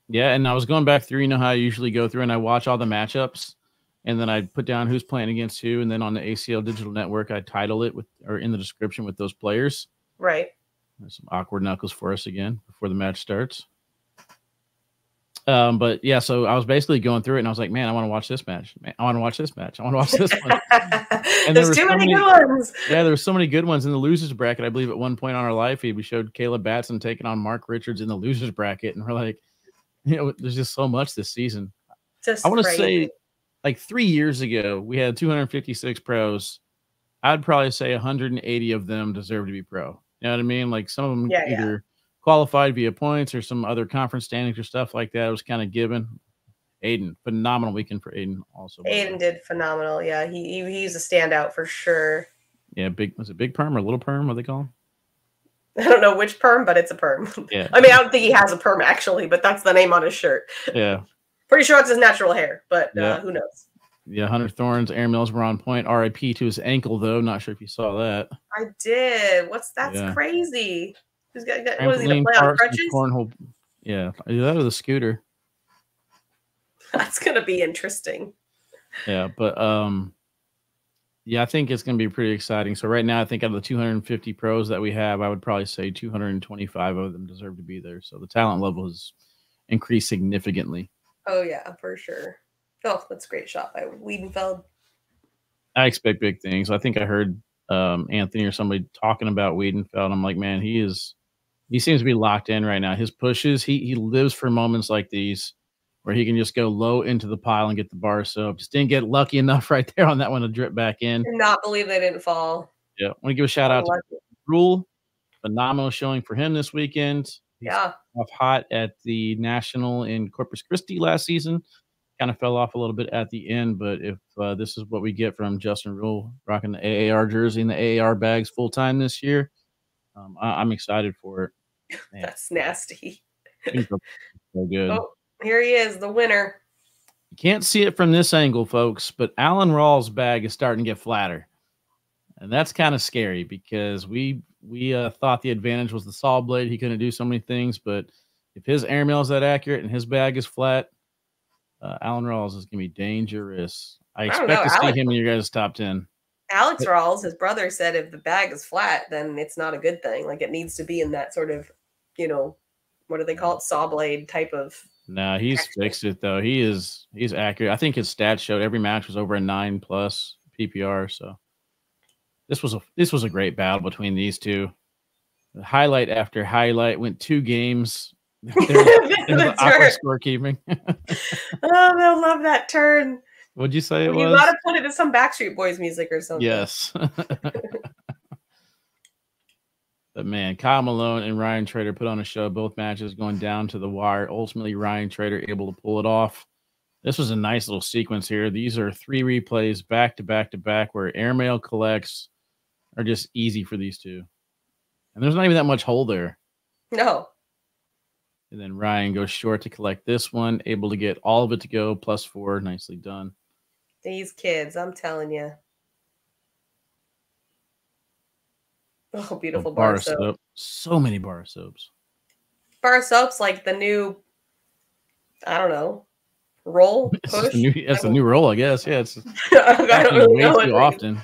S1: Yeah, and I was going back through, you know how I usually go through and I watch all the matchups and then I put down who's playing against who, and then on the ACL Digital Network, I title it with or in the description with those players.
S2: Right.
S1: There's some awkward knuckles for us again before the match starts. Um, but yeah, so I was basically going through it and I was like, man, I want to watch this match. Man, I want to watch this match. I want to watch this one. there
S2: There's
S1: were
S2: too
S1: so
S2: many
S1: many-
S2: good ones.
S1: yeah, there were so many good ones in the losers bracket. I believe at one point on our live feed, we showed Caleb Batson taking on Mark Richards in the losers bracket, and we're like, you know, there's just so much this season.
S2: Just
S1: I want to say, like three years ago, we had 256 pros. I'd probably say 180 of them deserve to be pro. You know what I mean? Like some of them
S2: Yeah, yeah.
S1: either qualified via points or some other conference standings or stuff like that. It was kind of given. Aiden, phenomenal weekend for Aiden. Also, by the way.
S2: Aiden did phenomenal. Yeah, he, he he's a standout for sure.
S1: yeah, big was it big perm or little perm? What they call him?
S2: I don't know which perm, but it's a perm.
S1: Yeah,
S2: I mean, I don't think he has a perm actually, but that's the name on his shirt.
S1: yeah,
S2: Pretty sure it's his natural hair, but
S1: Yeah.
S2: uh, who knows?
S1: Yeah. Hunter Thorns, Aaron Mills were on point. RIP to his ankle though. Not sure if you saw that.
S2: I did. What's that's
S1: Yeah.
S2: crazy. Who's got, got what is he gonna play on crutches?
S1: cornhole. Yeah, that or the scooter.
S2: That's gonna be interesting.
S1: Yeah, but um yeah, I think it's going to be pretty exciting. So right now I think out of the 250 pros that we have, I would probably say 225 of them deserve to be there. So the talent level has increased significantly.
S2: Oh yeah, for sure. Oh, that's a great shot by Wiedenfeld.
S1: I expect big things. I think I heard um Anthony or somebody talking about Wiedenfeld. I'm like, man, he is he seems to be locked in right now. His pushes, he he lives for moments like these where he can just go low into the pile and get the bar soap. Just didn't get lucky enough right there on that one to drip back in.
S2: Did not believe they didn't fall.
S1: Yeah, I want to give a shout out to Rule. Phenomenal showing for him this weekend. He's
S2: Yeah,
S1: off hot at the National in Corpus Christi last season. Kind of fell off a little bit at the end, but if uh, this is what we get from Justin Rule rocking the AAR jersey and the AAR bags full time this year, um, I- I'm excited for it.
S2: That's nasty.
S1: so good.
S2: Oh, here he is, the winner.
S1: You can't see it from this angle, folks, but Alan Rawls' bag is starting to get flatter. And that's kind of scary because we we uh, thought the advantage was the saw blade. He couldn't do so many things, but if his airmail is that accurate and his bag is flat, uh, Alan Rawls is going to be dangerous. I expect
S2: know,
S1: to see
S2: Alex-
S1: him in your guys' top 10.
S2: Alex Rawls, his brother, said if the bag is flat, then it's not a good thing. Like it needs to be in that sort of, you know, what do they call it, saw blade type of.
S1: Nah, he's
S2: Actually-
S1: fixed it though. He is he's accurate. I think his stats showed every match was over a nine plus PPR. So this was a this was a great battle between these two. Highlight after highlight went two games. There was, there was
S2: the
S1: awkward
S2: turn.
S1: scorekeeping.
S2: Oh, they'll love that turn.
S1: What'd you say it
S2: You
S1: was?
S2: gotta put it to some Backstreet Boys music or something.
S1: Yes. but man, Kyle Malone and Ryan Trader put on a show, both matches going down to the wire. Ultimately, Ryan Trader able to pull it off. This was a nice little sequence here. These are three replays back to back to back where airmail collects are just easy for these two. And there's not even that much hole there.
S2: No.
S1: And then Ryan goes short to collect this one, able to get all of it to go, plus four. Nicely done.
S2: These kids, I'm telling you. Oh, beautiful oh, bar, bar soap. soap.
S1: So many bar soaps.
S2: Bar soaps like the new, I don't know, roll. Push?
S1: It's, a new, it's a new roll, I guess. Yeah, it's
S2: I don't really
S1: way too often.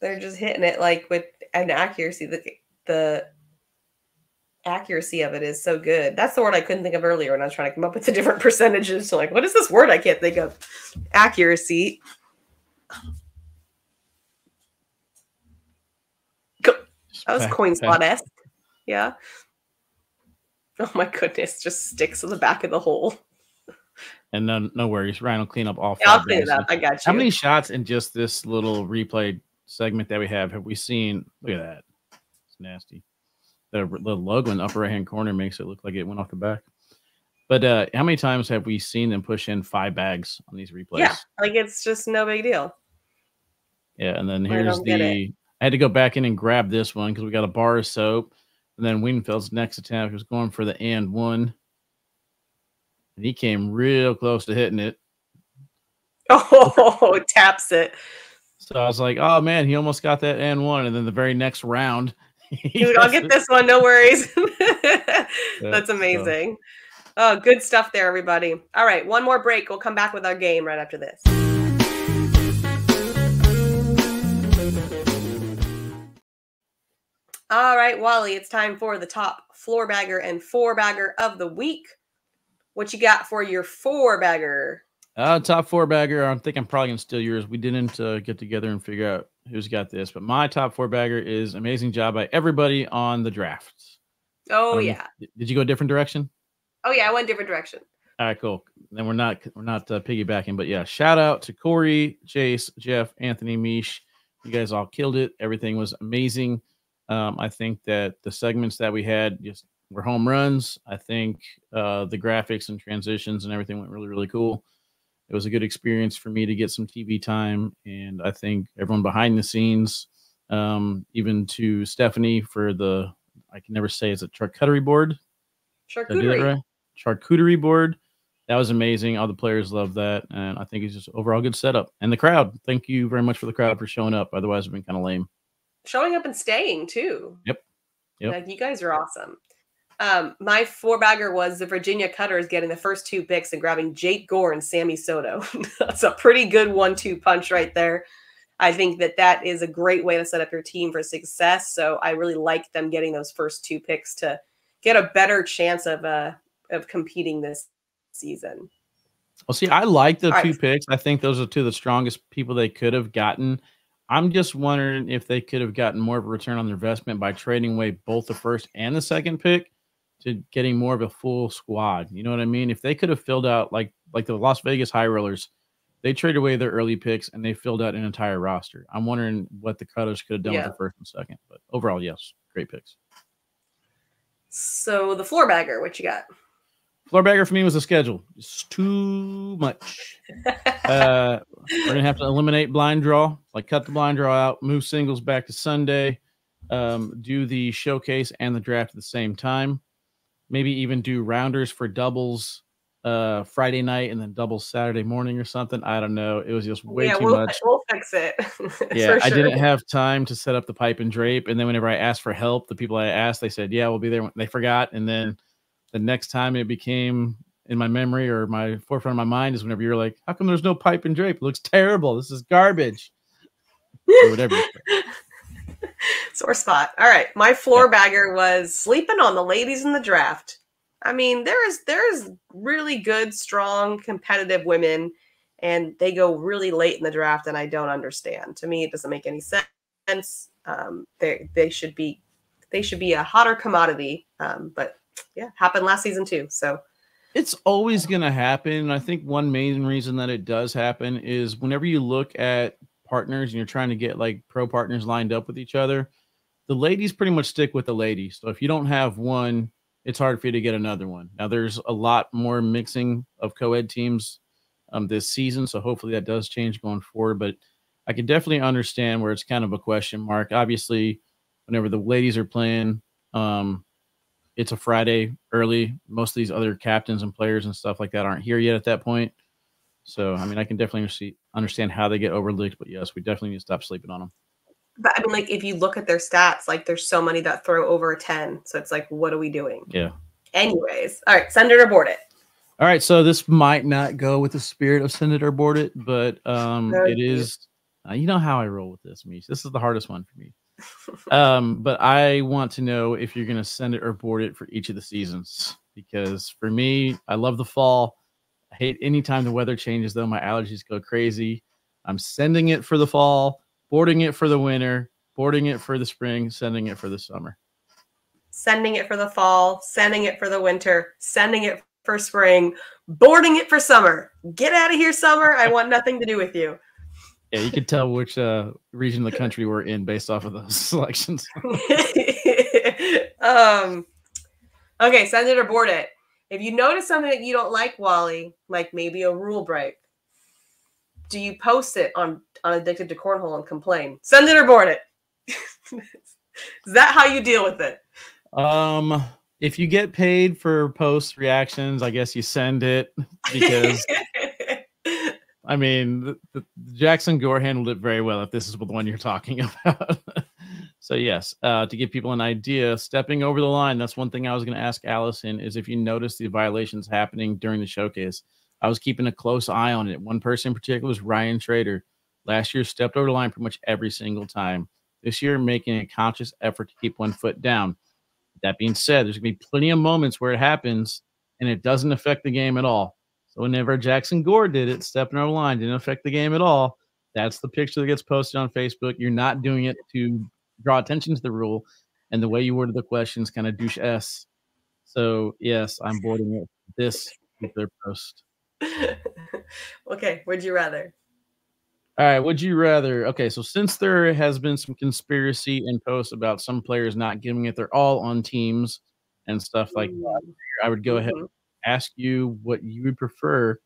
S2: They're just hitting it like with an accuracy that the accuracy of it is so good. That's the word I couldn't think of earlier when I was trying to come up with the different percentages. So like, what is this word I can't think of? Accuracy. That was coin slot esque. Yeah. Oh my goodness, just sticks in the back of the hole.
S1: And no, no worries. Ryan will clean up all.
S2: Yeah, I'll clean it up. I got you.
S1: How many shots in just this little replay segment that we have have we seen? Look at that. It's nasty. The, the logo in the upper right hand corner makes it look like it went off the back. But uh, how many times have we seen them push in five bags on these replays?
S2: Yeah, like it's just no big deal.
S1: Yeah, and then here's the. I had to go back in and grab this one because we got a bar of soap. And then Wingfield's next attempt was going for the and one. And he came real close to hitting it.
S2: Oh, taps it.
S1: So I was like, oh man, he almost got that and one. And then the very next round.
S2: Dude, I'll get this one. No worries. That's amazing. Oh, good stuff there, everybody. All right, one more break. We'll come back with our game right after this. All right, Wally, it's time for the top floor bagger and four bagger of the week. What you got for your four bagger?
S1: Uh, top four bagger. I think I'm probably gonna steal yours. We didn't uh, get together and figure out who's got this, but my top four bagger is amazing job by everybody on the draft.
S2: Oh um, yeah.
S1: Did you go a different direction?
S2: Oh yeah, I went different direction.
S1: All right, cool. Then we're not we're not uh, piggybacking, but yeah, shout out to Corey, Chase, Jeff, Anthony, Meesh. You guys all killed it. Everything was amazing. Um, I think that the segments that we had just were home runs. I think uh, the graphics and transitions and everything went really, really cool. It was a good experience for me to get some TV time, and I think everyone behind the scenes, um, even to Stephanie for the I can never say is it charcuterie board.
S2: Charcuterie.
S1: Right? Charcuterie board. That was amazing. All the players loved that, and I think it's just overall good setup. And the crowd. Thank you very much for the crowd for showing up. Otherwise, it'd been kind of lame
S2: showing up and staying too.
S1: Yep. Yep.
S2: Like you guys are awesome. Um, my four bagger was the Virginia Cutters getting the first two picks and grabbing Jake Gore and Sammy Soto. That's a pretty good one-two punch right there. I think that that is a great way to set up your team for success. So I really like them getting those first two picks to get a better chance of uh of competing this season.
S1: Well, see, I like the All two right. picks. I think those are two of the strongest people they could have gotten. I'm just wondering if they could have gotten more of a return on their investment by trading away both the first and the second pick to getting more of a full squad. You know what I mean? If they could have filled out like like the Las Vegas High Rollers, they traded away their early picks and they filled out an entire roster. I'm wondering what the Cutters could have done yeah. with the first and second. But overall, yes, great picks.
S2: So the floor bagger, what you got?
S1: Floor bagger for me was the schedule. It's too much. uh, we're gonna have to eliminate blind draw, like cut the blind draw out, move singles back to Sunday, um, do the showcase and the draft at the same time. Maybe even do rounders for doubles uh Friday night and then doubles Saturday morning or something. I don't know. It was just way yeah, too
S2: we'll,
S1: much.
S2: We'll fix it.
S1: yeah, sure. I didn't have time to set up the pipe and drape. And then whenever I asked for help, the people I asked, they said, Yeah, we'll be there. They forgot. And then the next time it became in my memory or my forefront of my mind is whenever you're like, how come there's no pipe and drape? It looks terrible. This is garbage. or whatever.
S2: Sore spot. All right. My floor bagger was sleeping on the ladies in the draft. I mean, there is there's really good, strong, competitive women, and they go really late in the draft, and I don't understand. To me, it doesn't make any sense. Um, they they should be they should be a hotter commodity. Um, but yeah, happened last season too. So
S1: it's always going to happen. I think one main reason that it does happen is whenever you look at partners and you're trying to get like pro partners lined up with each other, the ladies pretty much stick with the ladies. So if you don't have one, it's hard for you to get another one. Now there's a lot more mixing of co-ed teams um, this season, so hopefully that does change going forward. But I can definitely understand where it's kind of a question mark. Obviously, whenever the ladies are playing, um, it's a Friday early. Most of these other captains and players and stuff like that aren't here yet at that point. So, I mean, I can definitely understand how they get overlooked, but yes, we definitely need to stop sleeping on them.
S2: But I mean, like, if you look at their stats, like, there's so many that throw over a 10. So it's like, what are we doing?
S1: Yeah.
S2: Anyways, all right, send it or board it.
S1: All right, so this might not go with the spirit of send it or board it, but um, it is Uh, you know how I roll with this, Meesh. This is the hardest one for me. um, but I want to know if you're going to send it or board it for each of the seasons because for me, I love the fall. I hate anytime the weather changes, though. My allergies go crazy. I'm sending it for the fall, boarding it for the winter, boarding it for the spring, sending it for the summer.
S2: Sending it for the fall, sending it for the winter, sending it for spring, boarding it for summer. Get out of here, summer. I want nothing to do with you.
S1: Yeah, you can tell which uh, region of the country we're in based off of those selections.
S2: um, okay, send it or board it. If you notice something that you don't like, Wally, like maybe a rule break, do you post it on on Addicted to Cornhole and complain? Send it or board it. Is that how you deal with it?
S1: Um, if you get paid for post reactions, I guess you send it because I mean, the, the Jackson Gore handled it very well. If this is the one you're talking about, so yes, uh, to give people an idea, stepping over the line. That's one thing I was going to ask Allison is if you notice the violations happening during the showcase. I was keeping a close eye on it. One person in particular was Ryan Trader. Last year, stepped over the line pretty much every single time. This year, making a conscious effort to keep one foot down. That being said, there's going to be plenty of moments where it happens and it doesn't affect the game at all. So whenever Jackson Gore did it, stepping over the line didn't affect the game at all. That's the picture that gets posted on Facebook. You're not doing it to draw attention to the rule, and the way you worded the questions kind of douche s. So yes, I'm boarding it. This particular post.
S2: okay, would you rather?
S1: All right, would you rather? Okay, so since there has been some conspiracy in posts about some players not giving it their all on teams and stuff like that, mm. I would go ahead and ask you what you would prefer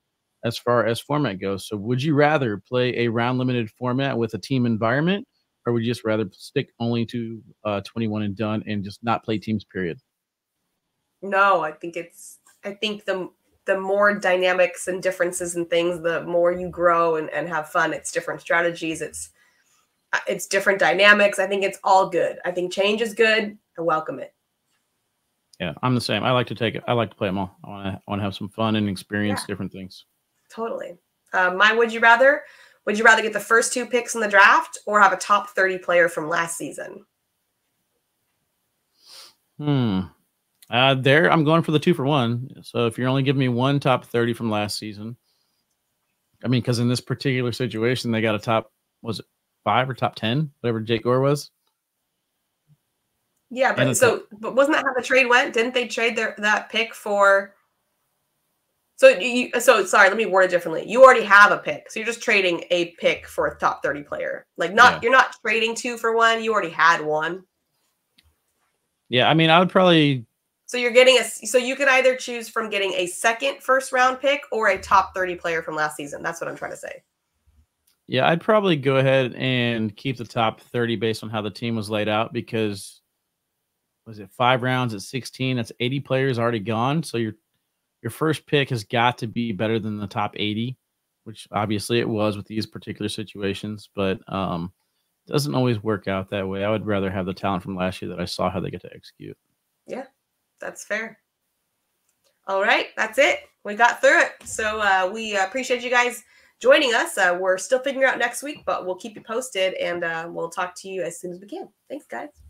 S1: as far as format goes. So, would you rather play a round limited format with a team environment, or would you just rather stick only to uh, 21 and done and just not play teams, period?
S2: No, I think it's, I think the, the more dynamics and differences and things, the more you grow and, and have fun. It's different strategies. It's uh, it's different dynamics. I think it's all good. I think change is good. I welcome it.
S1: Yeah, I'm the same. I like to take it. I like to play them all. I want to I want to have some fun and experience yeah. different things.
S2: Totally. Uh, my would you rather? Would you rather get the first two picks in the draft or have a top 30 player from last season?
S1: Hmm. Uh, there, I'm going for the two for one. So if you're only giving me one top 30 from last season, I mean, because in this particular situation, they got a top, was it five or top 10, whatever Jake Gore was?
S2: Yeah, but so, but wasn't that how the trade went? Didn't they trade their that pick for? So you, so sorry, let me word it differently. You already have a pick, so you're just trading a pick for a top 30 player. Like, not yeah. you're not trading two for one. You already had one.
S1: Yeah, I mean, I would probably
S2: so you're getting a so you could either choose from getting a second first round pick or a top 30 player from last season. That's what I'm trying to say.
S1: Yeah, I'd probably go ahead and keep the top 30 based on how the team was laid out because was it five rounds at 16? That's 80 players already gone. So your your first pick has got to be better than the top 80, which obviously it was with these particular situations, but um doesn't always work out that way. I would rather have the talent from last year that I saw how they get to execute.
S2: Yeah, that's fair. All right, that's it. We got through it. So uh, we appreciate you guys joining us. Uh, we're still figuring out next week, but we'll keep you posted and uh, we'll talk to you as soon as we can. Thanks, guys.